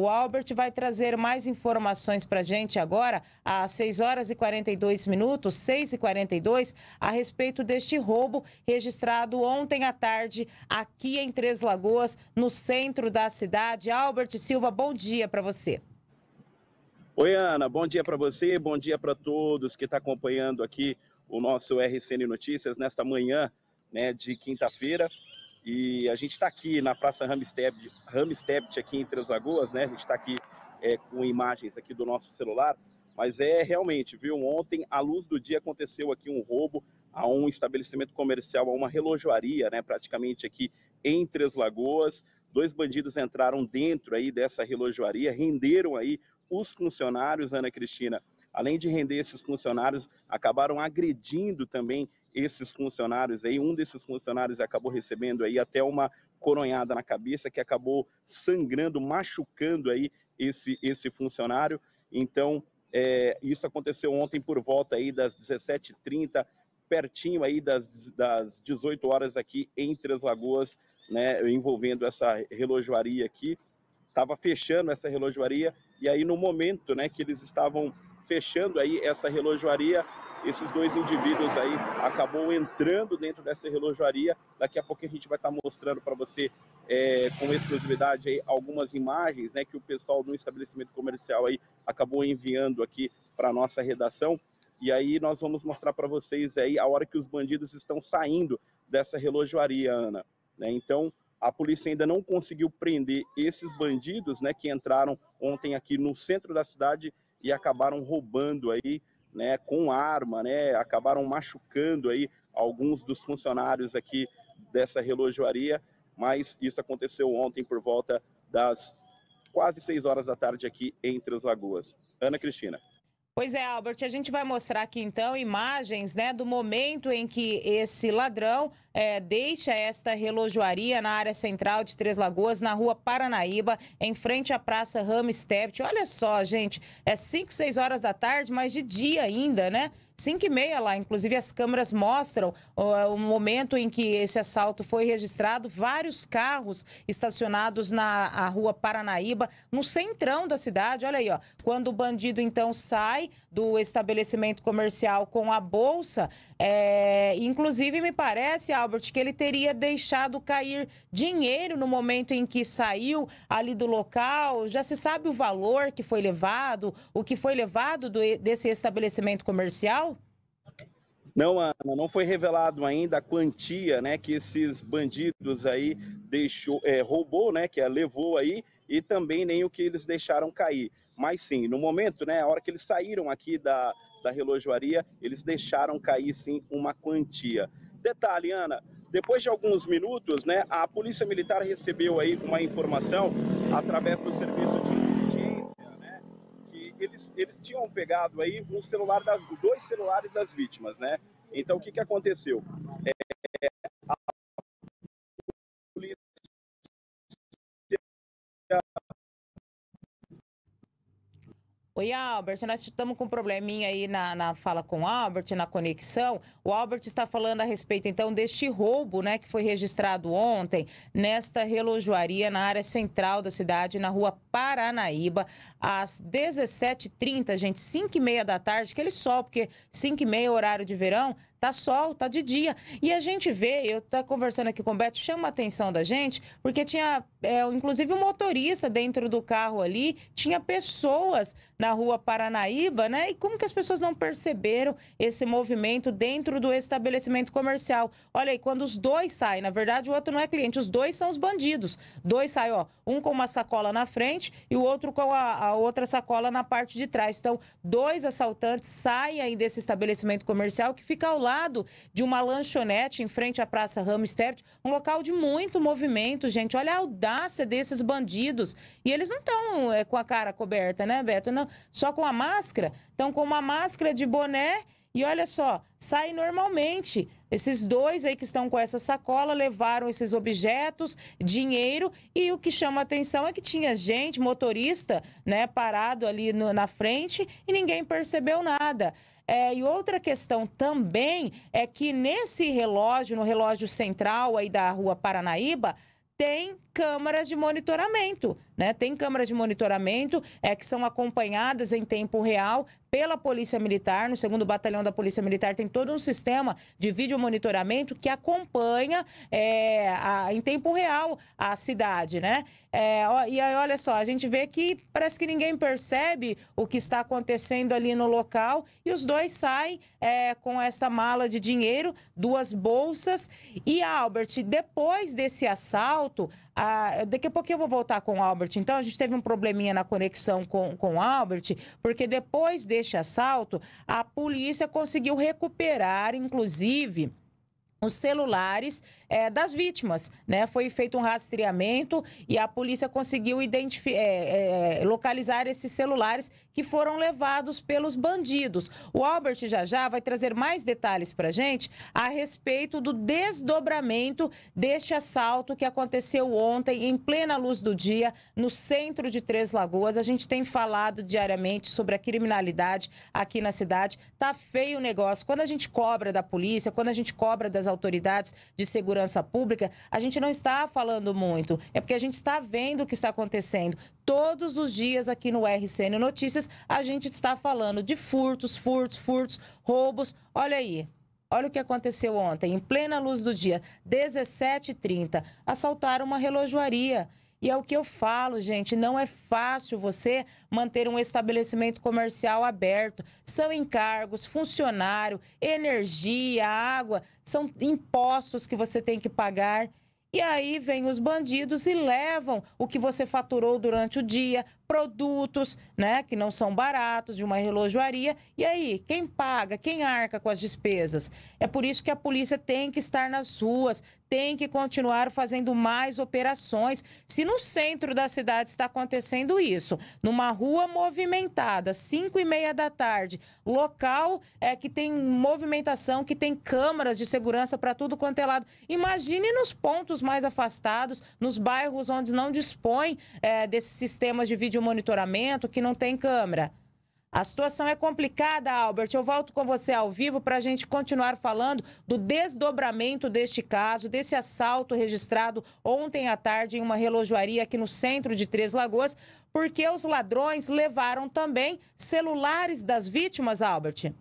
O Albert vai trazer mais informações para a gente agora, às 6 horas e 42 minutos, 6 e 42, a respeito deste roubo registrado ontem à tarde aqui em Três Lagoas, no centro da cidade. Albert Silva, bom dia para você. Oi, Ana, bom dia para você, bom dia para todos que estão tá acompanhando aqui o nosso RCN Notícias nesta manhã né, de quinta-feira. E a gente está aqui na Praça Ramstedt, aqui em Três Lagoas, né? A gente está aqui é, com imagens aqui do nosso celular, mas é realmente, viu? Ontem, à luz do dia, aconteceu aqui um roubo a um estabelecimento comercial, a uma relojoaria, né? Praticamente aqui em Três Lagoas. Dois bandidos entraram dentro aí dessa relojoaria, renderam aí os funcionários, Ana Cristina. Além de render esses funcionários, acabaram agredindo também esses funcionários aí. Um desses funcionários acabou recebendo aí até uma coronhada na cabeça que acabou sangrando, machucando aí esse, esse funcionário. Então, é, isso aconteceu ontem por volta aí das 17h30, pertinho aí das, das 18 horas aqui em Três Lagoas, né, envolvendo essa relojoaria aqui. Estava fechando essa relojoaria e aí no momento né, que eles estavam fechando aí essa relojoaria, esses dois indivíduos aí acabou entrando dentro dessa relojaria. Daqui a pouco a gente vai estar mostrando para você é, com exclusividade aí algumas imagens, né, que o pessoal do estabelecimento comercial aí acabou enviando aqui para nossa redação. E aí nós vamos mostrar para vocês aí a hora que os bandidos estão saindo dessa relojoaria, Ana. Né? Então a polícia ainda não conseguiu prender esses bandidos, né, que entraram ontem aqui no centro da cidade e acabaram roubando aí né, com arma, né, acabaram machucando aí alguns dos funcionários aqui dessa relojoaria, mas isso aconteceu ontem por volta das quase seis horas da tarde aqui entre as Lagoas. Ana Cristina. Pois é, Albert, a gente vai mostrar aqui então imagens né, do momento em que esse ladrão é, deixa esta relojoaria na área central de Três Lagoas, na rua Paranaíba, em frente à Praça Ramstedt. Olha só, gente, é 5, 6 horas da tarde, mas de dia ainda, né? 5 e meia lá. Inclusive, as câmeras mostram o, momento em que esse assalto foi registrado. Vários carros estacionados na rua Paranaíba, no centrão da cidade. Olha aí, ó. Quando o bandido, então, sai do estabelecimento comercial com a bolsa, é, inclusive, me parece, Albert, que ele teria deixado cair dinheiro no momento em que saiu ali do local. Já se sabe o valor que foi levado, o que foi levado do, desse estabelecimento comercial? Não, Ana, não foi revelado ainda a quantia, né, que esses bandidos aí deixou, é, roubou, né, que é, levou aí, e também nem o que eles deixaram cair. Mas sim, no momento, né, a hora que eles saíram aqui da, da relojoaria, eles deixaram cair sim uma quantia. Detalhe, Ana, depois de alguns minutos, né, a Polícia Militar recebeu aí uma informação através do serviço de inteligência, né, que eles, eles tinham pegado aí um celular das, dois celulares das vítimas, né? Então o que, que aconteceu? É, a polícia Oi, Albert, nós estamos com um probleminha aí na, na fala com o Albert, na conexão. O Albert está falando a respeito, então, deste roubo, né, que foi registrado ontem nesta relojoaria na área central da cidade, na rua Paranaíba, às 17h30, gente, 5h30 da tarde, aquele sol, porque 5h30 horário de verão, Tá sol, tá de dia. E a gente vê, eu tô conversando aqui com o Beto, chama a atenção da gente, porque tinha, é, inclusive, um motorista dentro do carro ali, tinha pessoas na rua Paranaíba, né? E como que as pessoas não perceberam esse movimento dentro do estabelecimento comercial? Olha aí, quando os dois saem, na verdade, o outro não é cliente, os dois são os bandidos. Dois saem, ó, um com uma sacola na frente e o outro com a, a outra sacola na parte de trás. Então, dois assaltantes saem desse estabelecimento comercial que fica ao lado de uma lanchonete em frente à Praça Ramstedt, um local de muito movimento, gente. Olha a audácia desses bandidos. E eles não estão é, com a cara coberta, né, Beto? Não, só com a máscara. Estão com uma máscara de boné e olha só, sai normalmente. Esses dois aí que estão com essa sacola levaram esses objetos, dinheiro, e o que chama atenção é que tinha gente, motorista, né, parado ali no, na frente e ninguém percebeu nada. É, e outra questão também é que nesse relógio, no relógio central aí da rua Paranaíba, tem câmaras de monitoramento, né? Tem câmaras de monitoramento é, que são acompanhadas em tempo real pela Polícia Militar, no segundo batalhão da Polícia Militar tem todo um sistema de vídeo monitoramento que acompanha é, a, em tempo real a cidade, né? É, e aí, olha só, a gente vê que parece que ninguém percebe o que está acontecendo ali no local e os dois saem é, com essa mala de dinheiro, duas bolsas. E, Albert, depois desse assalto, ah, daqui a pouquinho eu vou voltar com o Albert. Então, a gente teve um probleminha na conexão com, com o Albert, porque depois deste assalto, a polícia conseguiu recuperar, inclusive os celulares é, das vítimas, né? Foi feito um rastreamento e a polícia conseguiu é, é, localizar esses celulares que foram levados pelos bandidos. O Albert já já vai trazer mais detalhes para gente a respeito do desdobramento deste assalto que aconteceu ontem em plena luz do dia no centro de Três Lagoas. A gente tem falado diariamente sobre a criminalidade aqui na cidade. Tá feio o negócio. Quando a gente cobra da polícia, quando a gente cobra das autoridades de segurança pública, a gente não está falando muito. É porque a gente está vendo o que está acontecendo. Todos os dias aqui no RCN Notícias, a gente está falando de furtos, furtos, furtos, roubos. Olha aí. Olha o que aconteceu ontem, em plena luz do dia, 17h30. Assaltaram uma relojoaria. E é o que eu falo, gente, não é fácil você manter um estabelecimento comercial aberto. São encargos, funcionário, energia, água, são impostos que você tem que pagar. E aí vem os bandidos e levam o que você faturou durante o dia, produtos, né, que não são baratos, de uma relojoaria. E aí, quem paga? Quem arca com as despesas? É por isso que a polícia tem que estar nas ruas, tem que continuar fazendo mais operações. Se no centro da cidade está acontecendo isso, numa rua movimentada, 5 e meia da tarde, local é que tem movimentação, que tem câmaras de segurança para tudo quanto é lado. Imagine nos pontos mais afastados, nos bairros onde não dispõe é, desses sistemas de vídeo monitoramento que não tem câmera. A situação é complicada, Albert. Eu volto com você ao vivo para a gente continuar falando do desdobramento deste caso, desse assalto registrado ontem à tarde em uma relojoaria aqui no centro de Três Lagoas, porque os ladrões levaram também celulares das vítimas, Albert.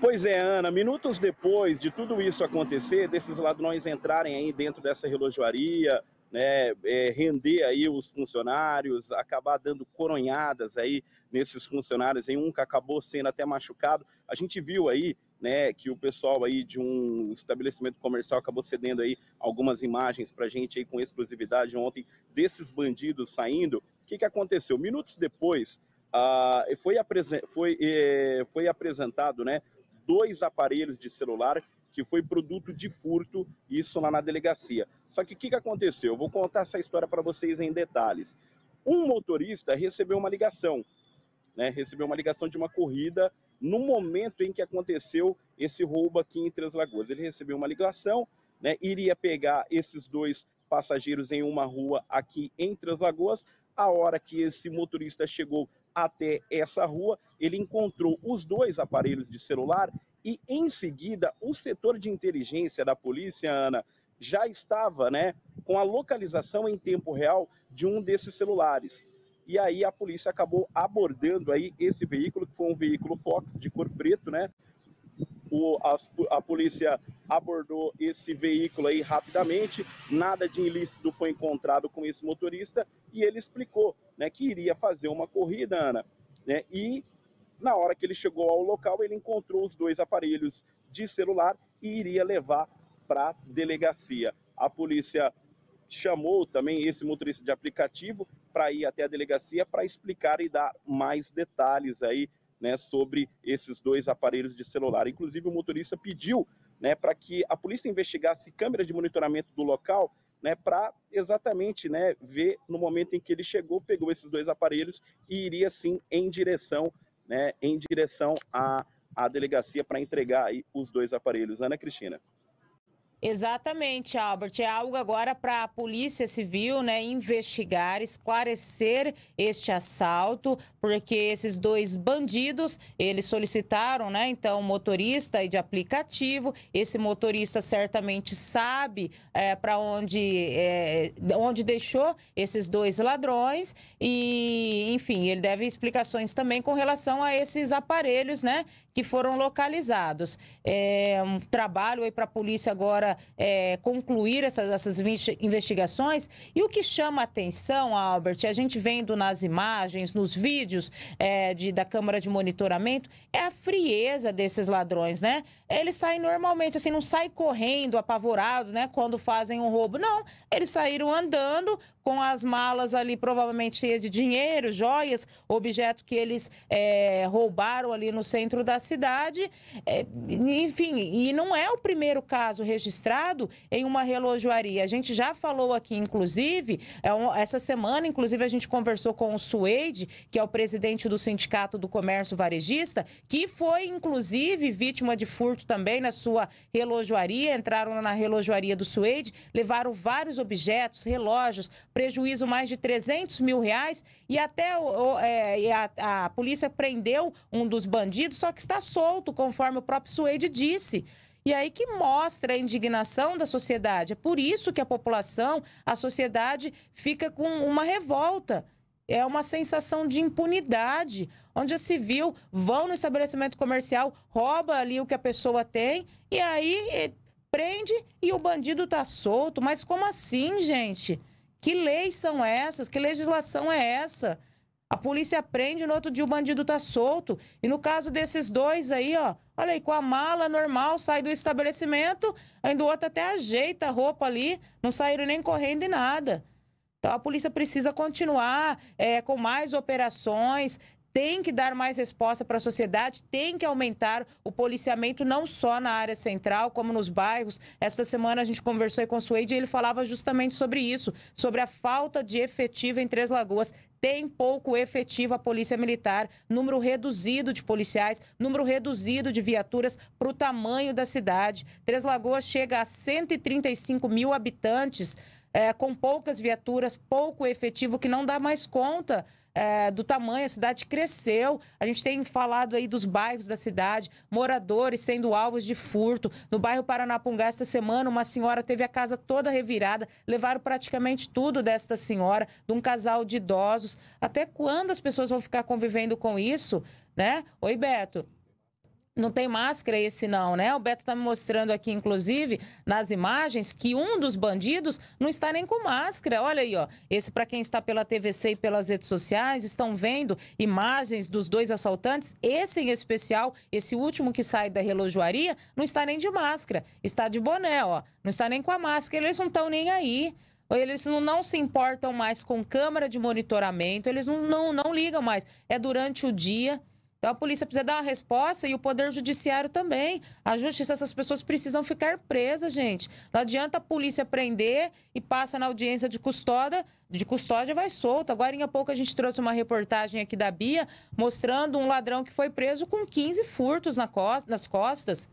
Pois é, Ana, minutos depois de tudo isso acontecer, desses ladrões entrarem aí dentro dessa relojoaria, né, é, render aí os funcionários, acabar dando coronhadas aí nesses funcionários, em um que acabou sendo até machucado. A gente viu aí, né, que o pessoal aí de um estabelecimento comercial acabou cedendo aí algumas imagens para a gente aí com exclusividade ontem desses bandidos saindo. O que, que aconteceu? Minutos depois, ah, foi, foi, eh, foi apresentado, né, dois aparelhos de celular que foi produto de furto, isso lá na delegacia. Só que o que, que aconteceu? Eu vou contar essa história para vocês em detalhes. Um motorista recebeu uma ligação, né? Recebeu uma ligação de uma corrida no momento em que aconteceu esse roubo aqui em Três Lagoas. Ele recebeu uma ligação, né? Iria pegar esses dois passageiros em uma rua aqui em Três Lagoas. A hora que esse motorista chegou até essa rua, ele encontrou os dois aparelhos de celular e em seguida o setor de inteligência da polícia, Ana, já estava né, com a localização em tempo real de um desses celulares. E aí a polícia acabou abordando aí esse veículo, que foi um veículo Fox de cor preto, né? O, a, a polícia abordou esse veículo aí rapidamente, nada de ilícito foi encontrado com esse motorista e ele explicou né, que iria fazer uma corrida, Ana, né, e na hora que ele chegou ao local, ele encontrou os dois aparelhos de celular e iria levar para a delegacia. A polícia chamou também esse motorista de aplicativo para ir até a delegacia para explicar e dar mais detalhes aí, né, sobre esses dois aparelhos de celular. Inclusive o motorista pediu, né, para que a polícia investigasse câmeras de monitoramento do local, né, para exatamente, né, ver no momento em que ele chegou, pegou esses dois aparelhos e iria sim em direção, né, em direção à, à delegacia para entregar aí os dois aparelhos. Ana Cristina. Exatamente, Albert. É algo agora para a Polícia Civil né, investigar, esclarecer este assalto, porque esses dois bandidos, eles solicitaram, né, então, motorista de aplicativo. Esse motorista certamente sabe é, para onde, é, onde deixou esses dois ladrões e, enfim, ele deve explicações também com relação a esses aparelhos, né, que foram localizados. É um trabalho aí para a polícia agora é, concluir essas, essas investigações. E o que chama atenção, Albert, a gente vendo nas imagens, nos vídeos é, de, da Câmara de Monitoramento, é a frieza desses ladrões, né? Eles saem normalmente, assim, não saem correndo, apavorados, né? Quando fazem um roubo. Não, eles saíram andando com as malas ali provavelmente cheias de dinheiro, joias, objeto que eles é, roubaram ali no centro da cidade. É, enfim, e não é o primeiro caso registrado em uma relojoaria. A gente já falou aqui, inclusive, é um, essa semana, inclusive, a gente conversou com o Suede, que é o presidente do Sindicato do Comércio Varejista, que foi, inclusive, vítima de furto também na sua relojoaria. Entraram na relojoaria do Suede, levaram vários objetos, relógios, prejuízo mais de 300 mil reais e até o, é, a, a polícia prendeu um dos bandidos, só que está solto, conforme o próprio Suede disse. E aí que mostra a indignação da sociedade. É por isso que a população, a sociedade, fica com uma revolta. É uma sensação de impunidade, onde a civil vão no estabelecimento comercial, rouba ali o que a pessoa tem e aí prende e o bandido está solto. Mas como assim, gente? Que leis são essas? Que legislação é essa? A polícia prende, no outro dia o bandido tá solto. E no caso desses dois aí, ó, olha aí, com a mala normal, sai do estabelecimento, ainda o outro até ajeita a roupa ali, não saíram nem correndo e nada. Então a polícia precisa continuar é, com mais operações, tem que dar mais resposta para a sociedade, tem que aumentar o policiamento não só na área central, como nos bairros. Esta semana a gente conversou com o Suede e ele falava justamente sobre isso, sobre a falta de efetivo em Três Lagoas tem pouco efetivo a Polícia Militar, número reduzido de policiais, número reduzido de viaturas para o tamanho da cidade. Três Lagoas chega a 135 mil habitantes, é, com poucas viaturas, pouco efetivo, que não dá mais conta é, do tamanho, a cidade cresceu. A gente tem falado aí dos bairros da cidade, moradores sendo alvos de furto. No bairro Paranapungá, esta semana, uma senhora teve a casa toda revirada, levaram praticamente tudo desta senhora, de um casal de idosos. Até quando as pessoas vão ficar convivendo com isso, né? Oi, Beto. Não tem máscara esse não, né? O Beto está me mostrando aqui, inclusive, nas imagens, que um dos bandidos não está nem com máscara. Olha aí, ó. Esse, para quem está pela TVC e pelas redes sociais, estão vendo imagens dos dois assaltantes. Esse em especial, esse último que sai da relojoaria, não está nem de máscara. Está de boné, ó. Não está nem com a máscara. Eles não estão nem aí. Eles não, não, se importam mais com câmera de monitoramento, eles não, não, não ligam mais. É durante o dia. Então a polícia precisa dar uma resposta e o poder judiciário também. A justiça, essas pessoas precisam ficar presas, gente. Não adianta a polícia prender e passa na audiência de custódia, de custódia vai solto. Agora, em pouco, a gente trouxe uma reportagem aqui da Bia mostrando um ladrão que foi preso com 15 furtos nas costas.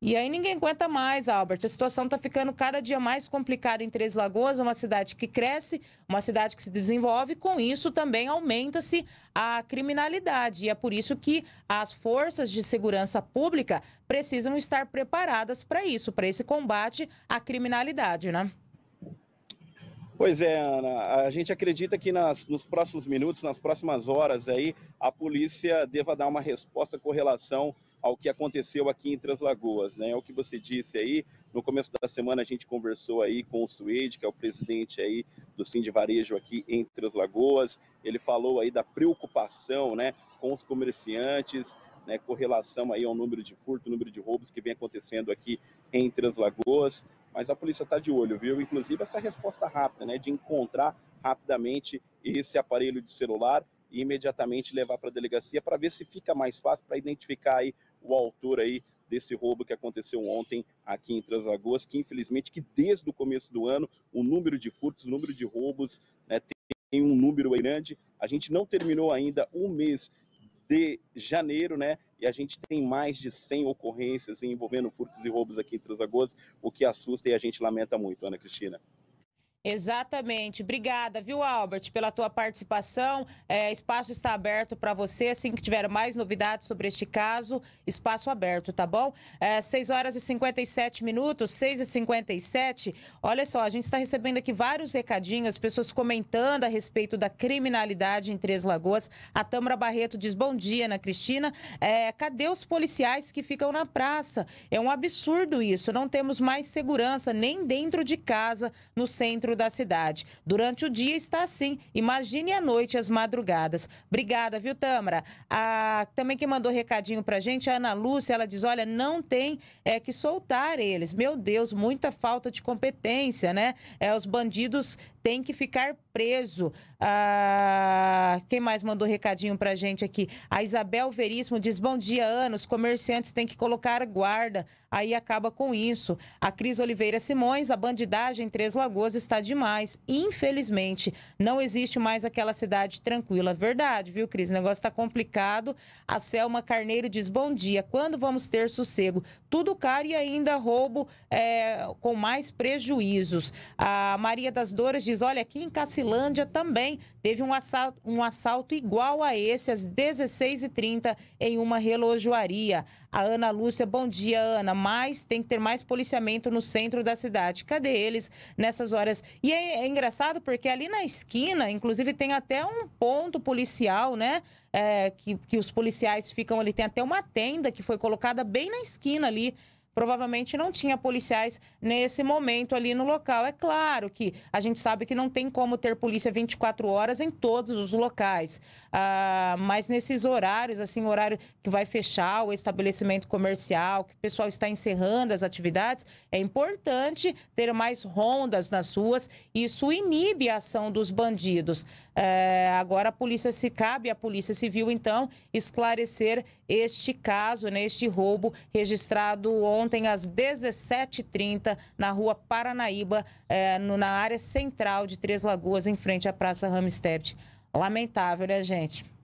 E aí ninguém aguenta mais, Albert. A situação está ficando cada dia mais complicada em Três Lagoas, uma cidade que cresce, uma cidade que se desenvolve, com isso também aumenta-se a criminalidade. E é por isso que as forças de segurança pública precisam estar preparadas para isso, para esse combate à criminalidade, né? Pois é, Ana. A gente acredita que nas, nos próximos minutos, nas próximas horas aí, a polícia deva dar uma resposta com relação ao que aconteceu aqui em Translagoas, né? É o que você disse aí, no começo da semana a gente conversou aí com o Suede, que é o presidente aí do Sim Varejo aqui em Translagoas. Ele falou aí da preocupação, né, com os comerciantes, né, com relação aí ao número de furto, número de roubos que vem acontecendo aqui em Translagoas. Mas a polícia está de olho, viu? Inclusive essa resposta rápida, né, de encontrar rapidamente esse aparelho de celular e imediatamente levar para a delegacia para ver se fica mais fácil para identificar aí o autor aí desse roubo que aconteceu ontem aqui em Translagoas, que infelizmente que desde o começo do ano o número de furtos, o número de roubos né, tem um número grande. A gente não terminou ainda o mês de janeiro, né? e a gente tem mais de 100 ocorrências envolvendo furtos e roubos aqui em Três Lagoas, o que assusta e a gente lamenta muito, Ana Cristina. Exatamente. Obrigada, viu, Albert, pela tua participação. É, espaço está aberto para você. Assim que tiver mais novidades sobre este caso, espaço aberto, tá bom? É, 6 horas e 57 minutos, 6 e 57. Olha só, a gente está recebendo aqui vários recadinhos, pessoas comentando a respeito da criminalidade em Três Lagoas. A Tâmara Barreto diz: Bom dia, Ana Cristina. É, cadê os policiais que ficam na praça? É um absurdo isso. Não temos mais segurança nem dentro de casa, no centro centro da cidade. Durante o dia está assim. Imagine à noite, as madrugadas. Obrigada, viu, Tâmara? A, também quem mandou recadinho pra gente, a Ana Lúcia, ela diz: olha, não tem é, que soltar eles. Meu Deus, muita falta de competência, né? É, os bandidos têm que ficar preso. Ah, quem mais mandou recadinho pra gente aqui? A Isabel Veríssimo diz: Bom dia, anos. Comerciantes têm que colocar guarda. Aí acaba com isso. A Cris Oliveira Simões, a bandidagem em Três Lagoas está demais. Infelizmente, não existe mais aquela cidade tranquila. Verdade, viu, Cris? O negócio está complicado. A Selma Carneiro diz: Bom dia. Quando vamos ter sossego? Tudo caro e ainda roubo é, com mais prejuízos. A Maria das Dores diz: Olha, aqui em Cacilândia também também teve um assalto, um assalto igual a esse às 16h30 em uma relojoaria. A Ana Lúcia, bom dia, Ana. Mas tem que ter mais policiamento no centro da cidade. Cadê eles nessas horas? E é, é engraçado porque ali na esquina, inclusive, tem até um ponto policial, né? É, que, que os policiais ficam ali. Tem até uma tenda que foi colocada bem na esquina ali provavelmente não tinha policiais nesse momento ali no local. É claro que a gente sabe que não tem como ter polícia 24 horas em todos os locais, ah, mas nesses horários, assim, horário que vai fechar o estabelecimento comercial, que o pessoal está encerrando as atividades, é importante ter mais rondas nas ruas. Isso inibe a ação dos bandidos. É, agora a polícia se cabe, a polícia civil, então, esclarecer este caso, né, este roubo registrado ontem às 17h30 na rua Paranaíba, é, no, na área central de Três Lagoas, em frente à Praça Ramstedt. Lamentável, né, gente?